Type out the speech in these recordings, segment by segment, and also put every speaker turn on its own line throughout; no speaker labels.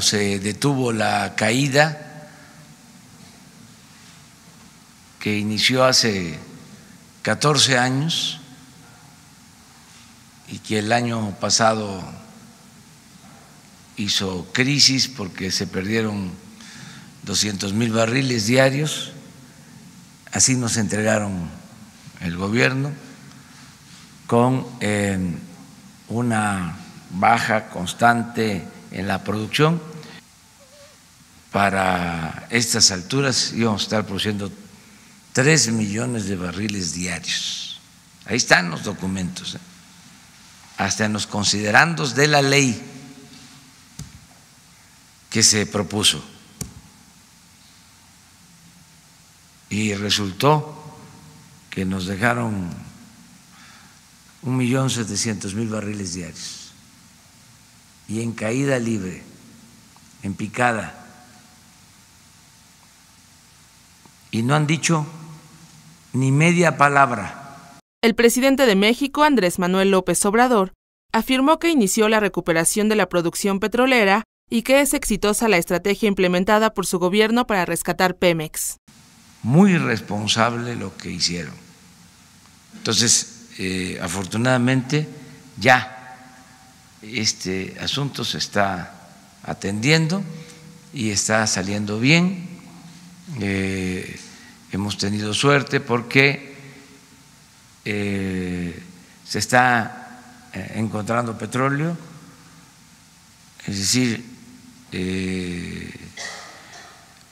se detuvo la caída que inició hace 14 años y que el año pasado hizo crisis porque se perdieron 200 mil barriles diarios, así nos entregaron el gobierno con eh, una baja constante en la producción. Para estas alturas íbamos a estar produciendo 3 millones de barriles diarios. Ahí están los documentos, ¿eh? hasta en los considerandos de la ley que se propuso. Y resultó que nos dejaron un millón setecientos mil barriles diarios y en caída libre, en picada. Y no han dicho ni media palabra.
El presidente de México, Andrés Manuel López Obrador, afirmó que inició la recuperación de la producción petrolera y que es exitosa la estrategia implementada por su gobierno para rescatar Pemex.
Muy responsable lo que hicieron. Entonces, eh, afortunadamente, ya este asunto se está atendiendo y está saliendo bien. Eh, hemos tenido suerte porque eh, se está eh, encontrando petróleo, es decir,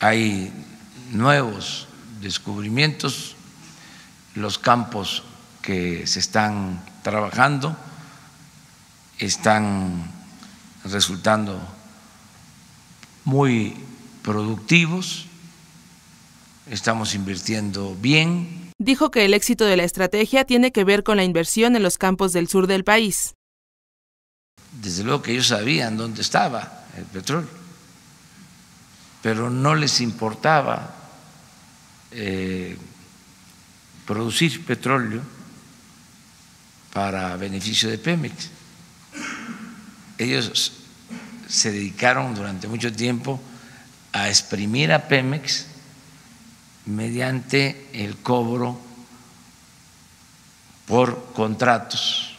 hay nuevos descubrimientos, los campos que se están trabajando están resultando muy productivos, estamos invirtiendo bien.
Dijo que el éxito de la estrategia tiene que ver con la inversión en los campos del sur del país.
Desde luego que ellos sabían dónde estaba el petróleo, pero no les importaba eh, producir petróleo para beneficio de Pemex ellos se dedicaron durante mucho tiempo a exprimir a Pemex mediante el cobro por contratos.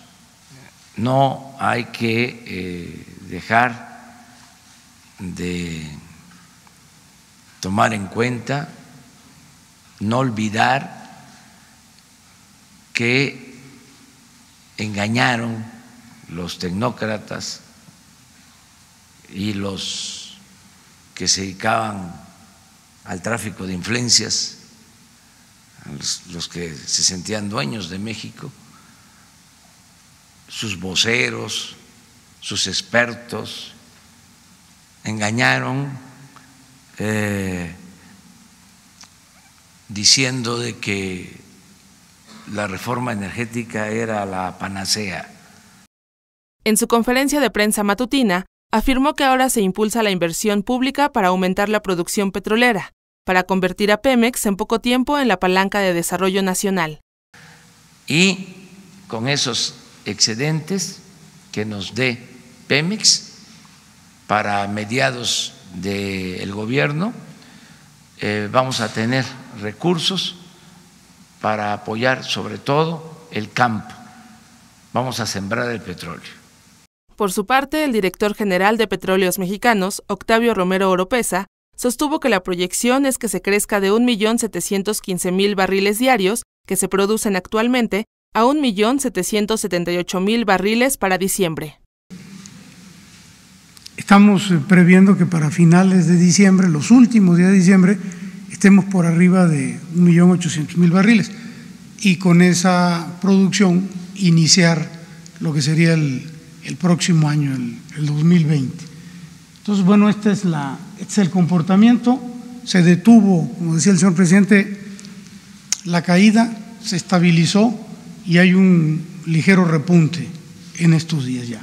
No hay que eh, dejar de tomar en cuenta, no olvidar que engañaron los tecnócratas y los que se dedicaban al tráfico de influencias, los, que se sentían dueños de México, sus voceros, sus expertos, engañaron eh, diciendo de que la reforma energética era la panacea.
En su conferencia de prensa matutina, afirmó que ahora se impulsa la inversión pública para aumentar la producción petrolera, para convertir a Pemex en poco tiempo en la palanca de desarrollo nacional.
Y con esos excedentes que nos dé Pemex para mediados del gobierno, eh, vamos a tener recursos para apoyar sobre todo el campo. Vamos a sembrar el petróleo.
Por su parte, el director general de Petróleos Mexicanos, Octavio Romero Oropesa, sostuvo que la proyección es que se crezca de 1.715.000 barriles diarios, que se producen actualmente, a 1.778.000 barriles para diciembre.
Estamos eh, previendo que para finales de diciembre, los últimos días de diciembre, estemos por arriba de 1.800.000 barriles y con esa producción iniciar lo que sería el el próximo año, el, 2020. Entonces, bueno, este es, la, este es el comportamiento. Se detuvo, como decía el señor presidente, la caída, se estabilizó y hay un ligero repunte en estos días ya.